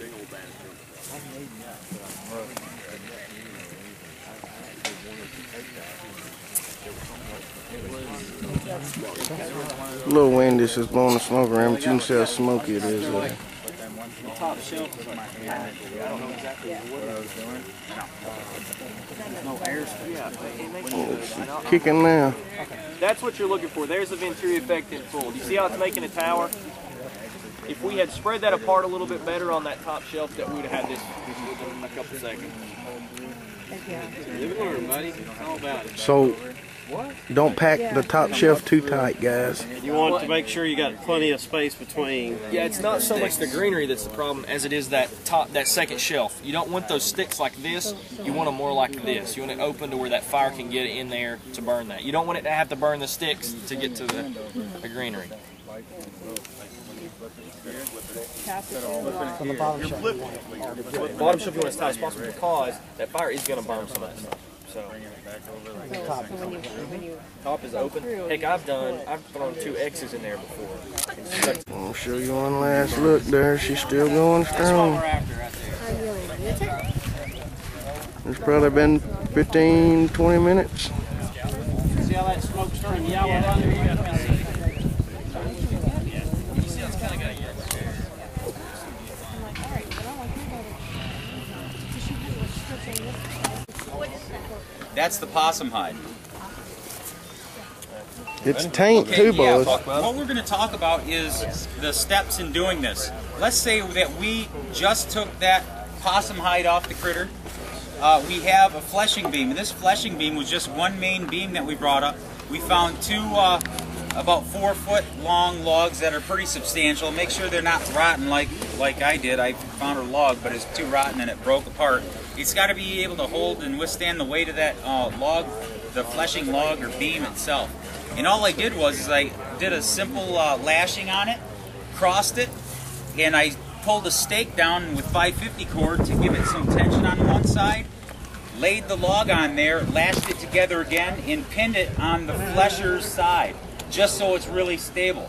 A little wind is just blowing the smoke around, but you can see how smoky it is. Uh. I I. There's no air space. it's kicking now. That's what you're looking for. There's the Venturi effect in full. You see how it's making a tower? If we had spread that apart a little bit better on that top shelf, that we would have had this in a couple seconds. Live and learn, buddy. How about it? So don't pack the top shelf too tight, guys. You want to make sure you got plenty of space between. Yeah, it's not so much the greenery that's the problem as it is that top, that second shelf. You don't want those sticks like this. You want them more like this. You want it open to where that fire can get in there to burn that. You don't want it to have to burn the sticks to get to the, the greenery. On the bottom shelf. The bottom shelf you want as tight as possible because that fire is going to burn some of that stuff. So Top. When you, when you top is open. Heck, I've done. I've thrown two X's in there before. I'll show you one last look there. She's still going strong. we're after right there. I really use it. It's probably been 15, 20 minutes. See how that smoke's turning yellow under you? You see how it's kind of got yellow. I'm like, all right, but I want you to. Does she have like strips on this? What is that? That's the possum hide. It's taint too, yeah, boys. what we're going to talk about is the steps in doing this. Let's say that we just took that possum hide off the critter. Uh, we have a fleshing beam, and this fleshing beam was just one main beam that we brought up. We found two uh, about four foot long logs that are pretty substantial. Make sure they're not rotten like like I did. I found a log, but it's too rotten and it broke apart. It's got to be able to hold and withstand the weight of that uh, log, the fleshing log or beam itself. And all I did was I did a simple uh, lashing on it, crossed it, and I pulled a stake down with 550 cord to give it some tension on one side, laid the log on there, lashed it together again, and pinned it on the flesher's side, just so it's really stable.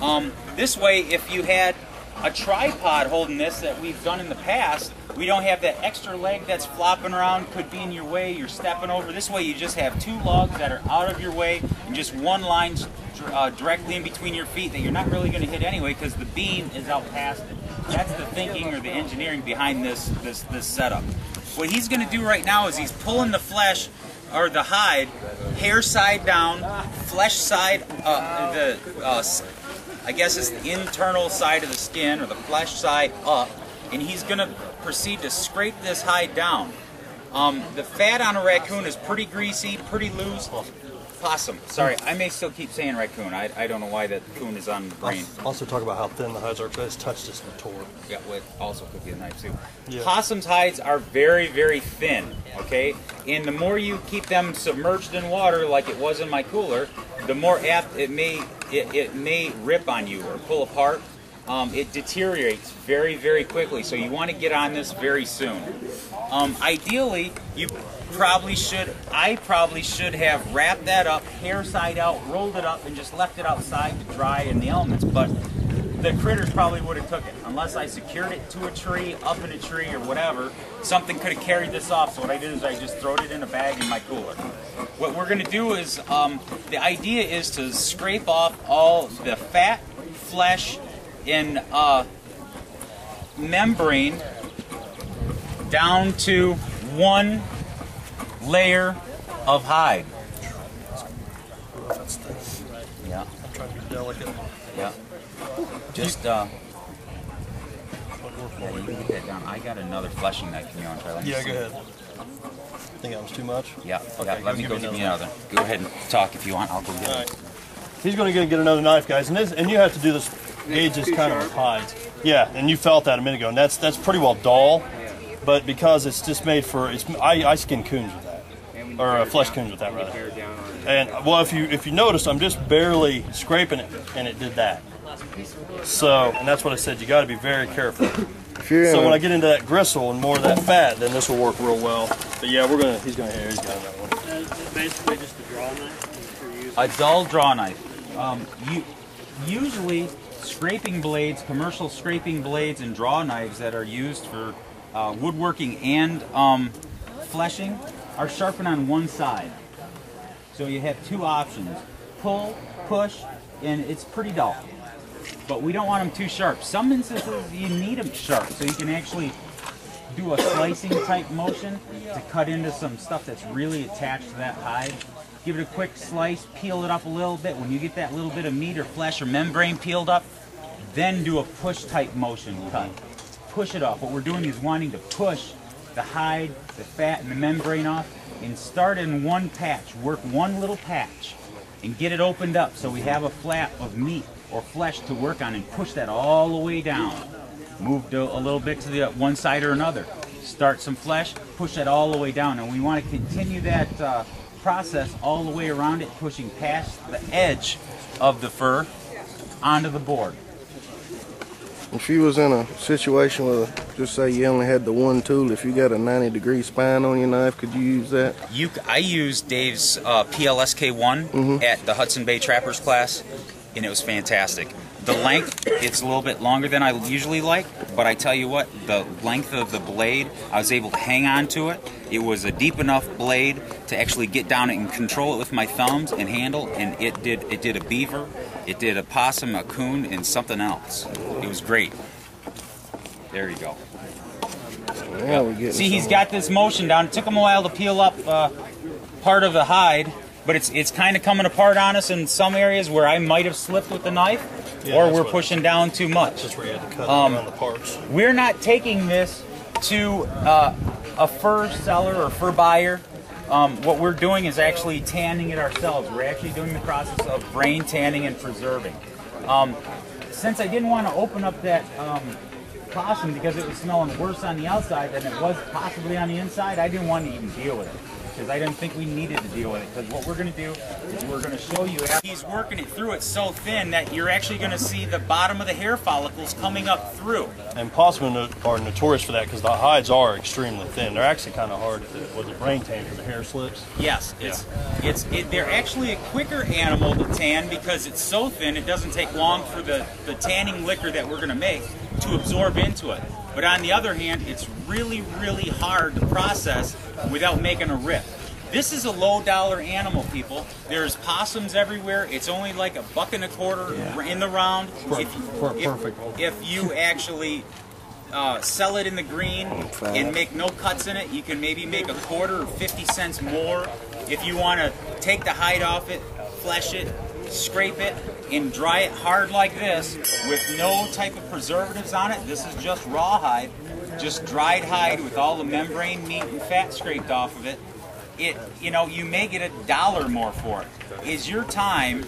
Um, this way, if you had a tripod holding this that we've done in the past, we don't have that extra leg that's flopping around, could be in your way, you're stepping over. This way you just have two logs that are out of your way and just one line uh, directly in between your feet that you're not really going to hit anyway because the beam is out past it. That's the thinking or the engineering behind this, this, this setup. What he's going to do right now is he's pulling the flesh or the hide, hair side down, flesh side, uh, the uh, I guess it's the internal side of the skin or the flesh side up, and he's going to proceed to scrape this hide down. Um, the fat on a raccoon is pretty greasy, pretty loose. Possum. Sorry, I may still keep saying raccoon. I, I don't know why that coon is on the brain. Also talk about how thin the hides are because it's touched us and tore. Yeah, what also could be a knife too. Yeah. Possum's hides are very, very thin. Okay, and the more you keep them submerged in water, like it was in my cooler, the more apt it may it, it may rip on you or pull apart. Um, it deteriorates very, very quickly. So you want to get on this very soon. Um, ideally, you probably should. I probably should have wrapped that up, hair side out, rolled it up, and just left it outside to dry in the elements. But the critters probably would have took it unless I secured it to a tree, up in a tree, or whatever. Something could have carried this off. So what I did is I just throwed it in a bag in my cooler. What we're going to do is um, the idea is to scrape off all the fat, flesh, and uh, membrane down to one layer of hide. Yeah, I'm trying to be delicate. Yeah. Just uh. Yeah, you can get that down. I got another fleshing knife. Can you want to try? Let me Yeah, see. go ahead. Think that was too much? Yeah, Okay, yeah. go Let me give go me get me another another. Go ahead and talk if you want. I'll go get All it. He's going to get, get another knife, guys, and this and you have to do this gauge this kind of with hides. Yeah, and you felt that a minute ago, and that's that's pretty well dull, but because it's just made for it's I, I skin coons with that, or uh, flesh coons with that rather. And well, if you if you notice, I'm just barely scraping it, and it did that. So, and that's what I said. You got to be very careful. If you're So a- when I get into that gristle and more of that fat, then this will work real well. But yeah, we're gonna. He's gonna. Here, he's got another one. Basically just a draw knife for you. A dull draw knife. Um, you usually scraping blades, commercial scraping blades and draw knives that are used for uh, woodworking and um, fleshing are sharpened on one side. So you have two options, pull, push, and it's pretty dull. But we don't want them too sharp. Some instances you need them sharp so you can actually do a slicing type motion to cut into some stuff that's really attached to that hide. Give it a quick slice, peel it up a little bit. When you get that little bit of meat or flesh or membrane peeled up, then do a push type motion cut. Push it off. What we're doing is wanting to push the hide, the fat, and the membrane off and start in one patch. Work one little patch and get it opened up so we have a flap of meat or flesh to work on and push that all the way down. Move to a little bit to the one side or another. Start some flesh, push that all the way down. And we want to continue that uh, process all the way around it, pushing past the edge of the fur onto the board. If you was in a situation where, just say you only had the one tool, if you got a 90 degree spine on your knife, could you use that? You, I used Dave's uh, PLSK1 at the Hudson Bay Trappers class, and it was fantastic. The length, it's a little bit longer than I usually like, but I tell you what, the length of the blade, I was able to hang on to it. It was a deep enough blade to actually get down and control it with my thumbs and handle, and it did it did a beaver, it did a possum, a coon, and something else. It was great. There you go. We're See, he's got this motion down. It took him a while to peel up uh, part of the hide, but it's it's kind of coming apart on us in some areas where I might have slipped with the knife, Yeah, or we're pushing down too much. That's where you had to cut Um, around the parts. We're not taking this to uh, a fur seller or fur buyer. Um, what we're doing is actually tanning it ourselves. We're actually doing the process of brain tanning and preserving. Um, since I didn't want to open up that um, possum because it was smelling worse on the outside than it was possibly on the inside, I didn't want to even deal with it because I didn't think we needed to deal with it. Because what we're going to do is we're going to show you. How he's working it through it so thin that you're actually going to see the bottom of the hair follicles coming up through. And possum are notorious for that because the hides are extremely thin. They're actually kind of hard to, with the brain tan because the hair slips. Yes, it's it's it, they're actually a quicker animal to tan because it's so thin. It doesn't take long for the the tanning liquor that we're going to make to absorb into it. But on the other hand, it's really really hard to process without making a rip. This is a low dollar animal, people. There's possums everywhere. It's only like a buck and a quarter in the round. if, if- if you actually uh, sell it in the green and make no cuts in it, you can maybe make a quarter or 50 cents more. If you want to take the hide off it, flesh it, scrape it, and dry it hard like this with no type of preservatives on it, this is just raw hide, just dried hide with all the membrane, meat, and fat scraped off of it. It, you know, you may get a dollar more for it. Is your time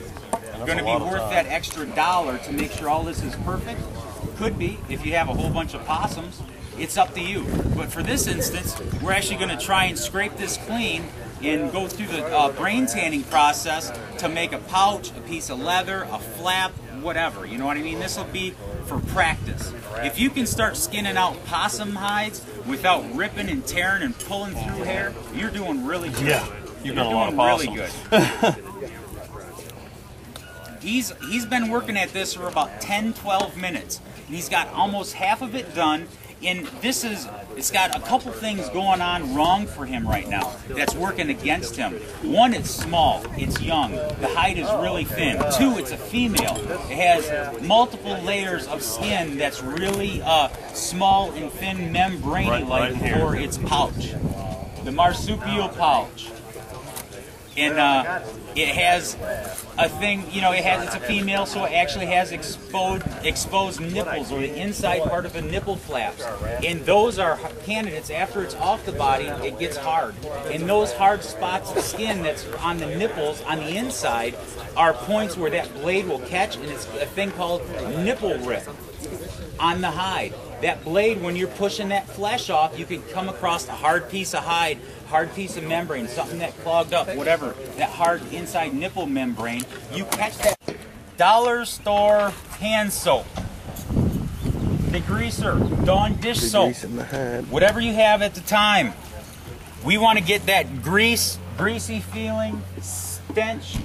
going to be a lot of worth that extra dollar to make sure all this is perfect? Could be if you have a whole bunch of possums. It's up to you. But for this instance, we're actually going to try and scrape this clean and go through the uh, brain tanning process to make a pouch, a piece of leather, a flap, whatever. You know what I mean? This will be for practice. If you can start skinning out possum hides without ripping and tearing and pulling through hair, you're doing really good. Yeah, you've You're got a lot of doing really good. He's he's been working at this for about 10, 12 minutes. And he's got almost half of it done. And this is it's got a couple things going on wrong for him right now that's working against him. One, it's small, it's young, the hide is really thin. Two, it's a female. It has multiple layers of skin that's really uh, small and thin membrane like right for its pouch. The marsupial pouch and uh, it has a thing. You know, it has it's a female, so it actually has exposed exposed nipples or the inside part of the nipple flaps, and those are candidates. After it's off the body, it gets hard, and those hard spots of skin that's on the nipples on the inside are points where that blade will catch, and it's a thing called nipple rip on the hide. That blade, when you're pushing that flesh off, you can come across a hard piece of hide, hard piece of membrane, something that clogged up, whatever, that hard inside nipple membrane. You catch that dollar store hand soap, degreaser, Dawn dish soap, Degreasing the hide. whatever you have at the time. We want to get that grease, greasy feeling, stench,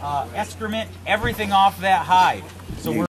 uh, excrement, everything off that hide. So we're